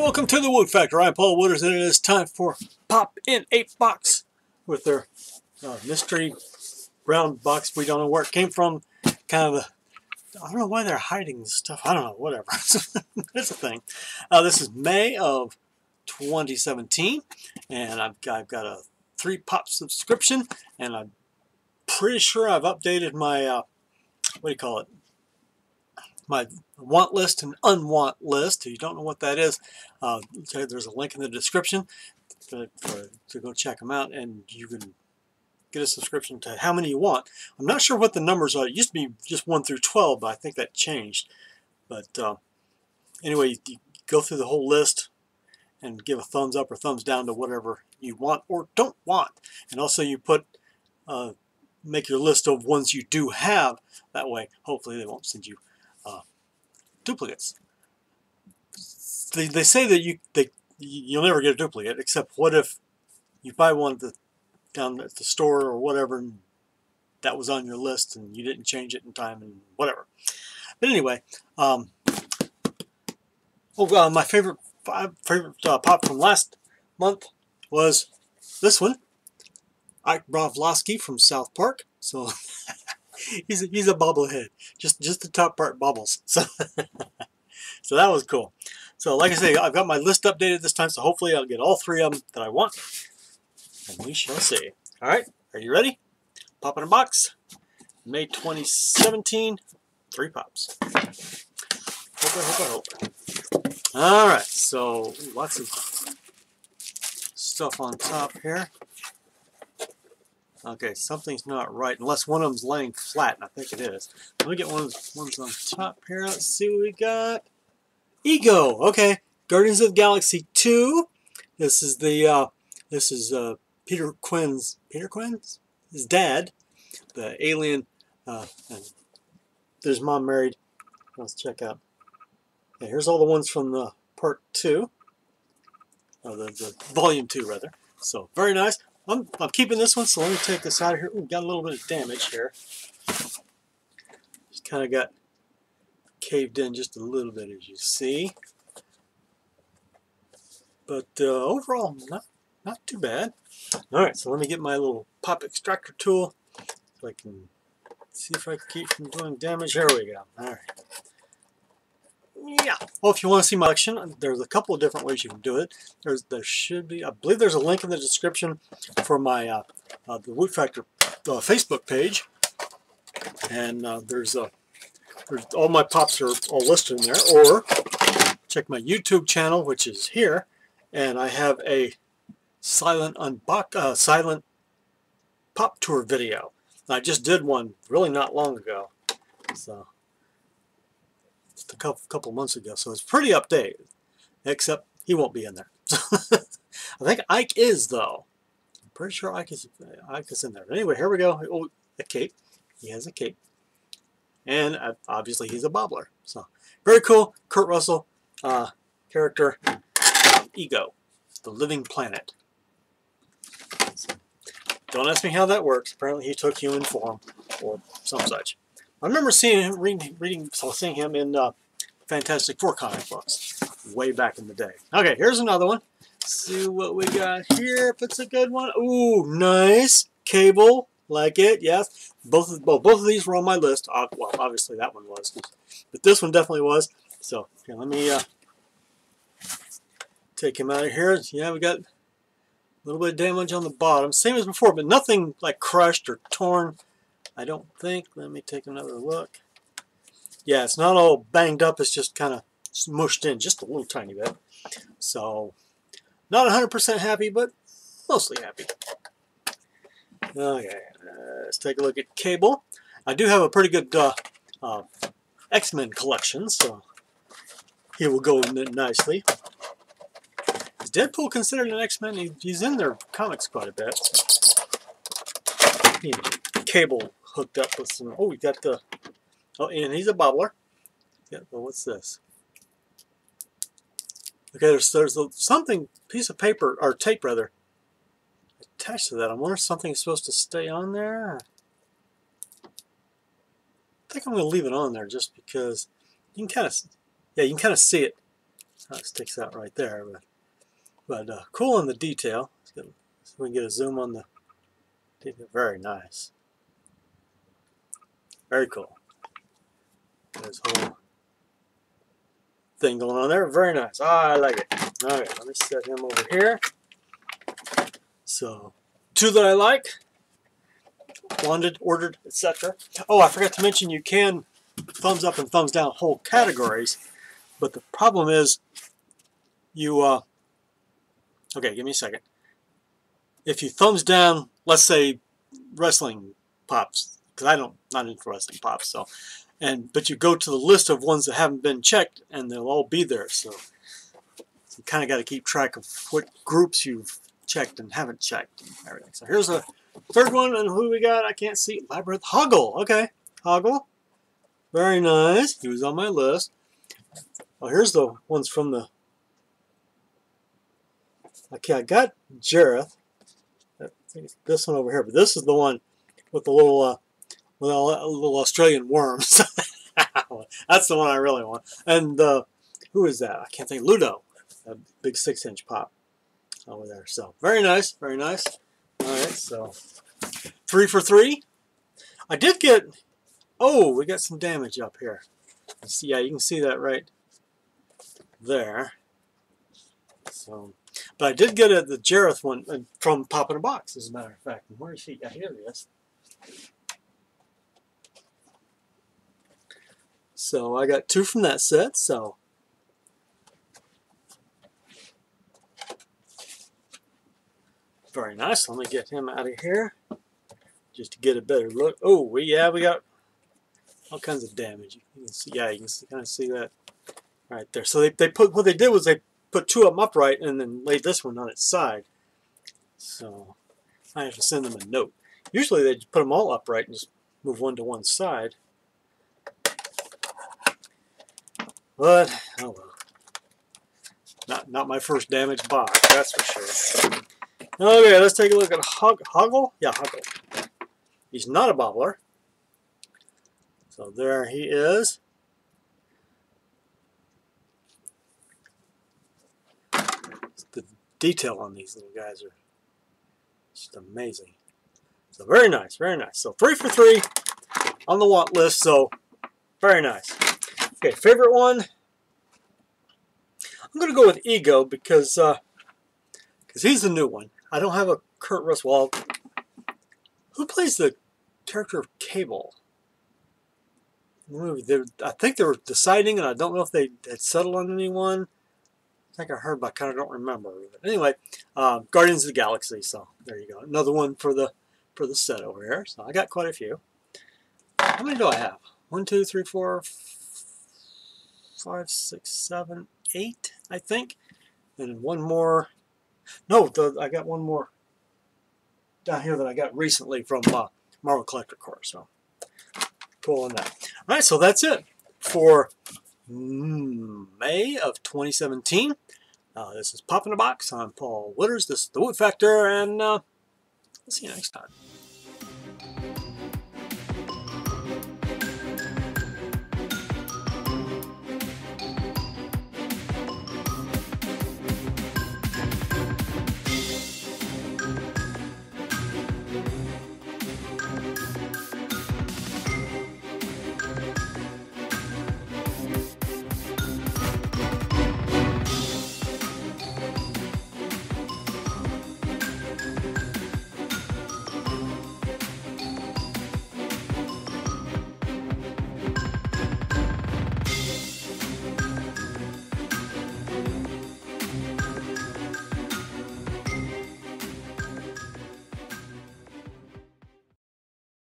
Welcome to the Woot Factor. I'm Paul Wooters and it is time for Pop in a Box with their uh, mystery round box. We don't know where it came from. Kind of a, I don't know why they're hiding stuff. I don't know, whatever. it's a thing. Uh, this is May of 2017 and I've got, I've got a 3 Pop subscription and I'm pretty sure I've updated my, uh, what do you call it? My want list and unwant list. If you don't know what that is, uh, there's a link in the description to, for, to go check them out, and you can get a subscription to how many you want. I'm not sure what the numbers are. It used to be just 1 through 12, but I think that changed. But uh, anyway, you, go through the whole list and give a thumbs up or thumbs down to whatever you want or don't want. And also you put uh, make your list of ones you do have. That way, hopefully they won't send you duplicates. They, they say that you they you'll never get a duplicate, except what if you buy one the, down at the store or whatever, and that was on your list and you didn't change it in time and whatever. But anyway, um, oh, uh, my favorite five, favorite uh, pop from last month was this one, Ike Broflovski from South Park. So he's a, he's a bobblehead. Just just the top part bobbles. So so that was cool. So like I say, I've got my list updated this time, so hopefully I'll get all three of them that I want. And we shall see. All right, are you ready? Pop in a box. May 2017, three pops. Hope I hope I hope. All right, so lots of stuff on top here. Okay, something's not right, unless one of them's laying flat, and I think it is. Let me get one of the ones on top here. Let's see what we got. Ego. Okay, Guardians of the Galaxy 2. This is the uh, this is uh, Peter Quill's Peter Quill's his dad, the alien. Uh, and there's mom married. Let's check out. Here's all the ones from the part two, or the, the volume two rather. So very nice. I'm, I'm keeping this one, so let me take this out of here. Ooh, got a little bit of damage here. Just kind of got caved in just a little bit, as you see. But uh, overall, not, not too bad. All right, so let me get my little pop extractor tool so I can see if I can keep from doing damage. Here we go. All right yeah. Well, if you want to see my collection, there's a couple of different ways you can do it. There's there should be, I believe there's a link in the description for my uh, uh, the Woot Factor uh, Facebook page, and uh, there's a there's all my pops are all listed in there. Or check my YouTube channel, which is here, and I have a silent unbox uh, silent pop tour video. I just did one really not long ago, so a couple, months ago, so it's pretty updated. Except he won't be in there. I think Ike is though. I'm pretty sure Ike is Ike is in there. But anyway, here we go. Oh, a cape. He has a cape, and uh, obviously he's a bobbler. So very cool. Kurt Russell uh, character, Ego, the living planet. Don't ask me how that works. Apparently he took human form or some such. I remember seeing him, reading, reading seeing him in uh, Fantastic Four comic books way back in the day. Okay, here's another one. Let's see what we got here. If it's a good one. Ooh, nice cable, like it. Yes, both of both, both of these were on my list. Uh, well, obviously that one was, but this one definitely was. So here, let me uh, take him out of here. Yeah, we got a little bit of damage on the bottom, same as before, but nothing like crushed or torn. I don't think. Let me take another look. Yeah, it's not all banged up. It's just kind of smushed in just a little tiny bit. So, not 100% happy, but mostly happy. Okay, uh, let's take a look at Cable. I do have a pretty good uh, uh, X-Men collection, so he will go nicely. Is Deadpool considered an X-Men? He, he's in their comics quite a bit. So. Cable hooked up with some. Oh, we got the. Oh, and he's a bobbler. Yeah. Well, what's this? Okay, there's there's a, something piece of paper or tape rather attached to that. I wonder if something's supposed to stay on there. I think I'm going to leave it on there just because you can kind of, yeah, you can kind of see it. That sticks out right there, but but uh, cool in the detail. Let's So we can get a zoom on the. Very nice. Very cool. This whole thing going on there. Very nice. Oh, I like it. All right, let me set him over here. So, two that I like. Wanted, ordered, etc. Oh, I forgot to mention you can thumbs up and thumbs down whole categories, but the problem is you, uh, okay, give me a second. If you thumbs down, let's say wrestling pops, because I don't, not into wrestling pops, so, and, but you go to the list of ones that haven't been checked and they'll all be there, so you kind of got to keep track of what groups you've checked and haven't checked and everything. So here's a third one, and who we got? I can't see. Labyrinth Hoggle. Okay, Hoggle. Very nice. He was on my list. Oh, here's the ones from the. Okay, I got Jareth. I think it's this one over here, but this is the one with the little, uh, with little Australian worms. That's the one I really want. And uh, who is that? I can't think. Ludo, a big six-inch pop over there. So very nice, very nice. All right, so three for three. I did get, oh, we got some damage up here. See, yeah, you can see that right there. So, but I did get a, the Jareth one uh, from Pop in a Box, as a matter of fact. where is he? Yeah, here he is. So I got two from that set, so Very nice. Let me get him out of here just to get a better look. Oh, we, yeah, we got all kinds of damage. You can see, yeah, you can see, kind of see that right there. So they, they put what they did was they put two of them upright and then laid this one on its side. So I have to send them a note. Usually they put them all upright and just move one to one side. But, oh well. Not, not my first damaged box, that's for sure. Okay, let's take a look at Hog Hoggle. Yeah, Hoggle. He's not a bobbler. So there he is. The detail on these little guys are just amazing. So very nice, very nice. So three for three on the want list. So very nice. Okay, favorite one. I'm going to go with Ego because uh, because he's the new one. I don't have a Kurt Russell. Who plays the character of Cable? I think they were deciding, and I don't know if they had settled on anyone. I think I heard, but I kind of don't remember. But anyway, uh, Guardians of the Galaxy. So there you go, another one for the for the set over here. So I got quite a few. How many do I have? One, two, three, four, five, six, seven, eight. I think, and one more no, the, I got one more down here that I got recently from uh, Marvel Collector Corps. So cool on that. All right, so that's it for May of 2017. Uh, this is Pop in a Box. I'm Paul Wooters. This is The Woot Factor, and uh, see you next time.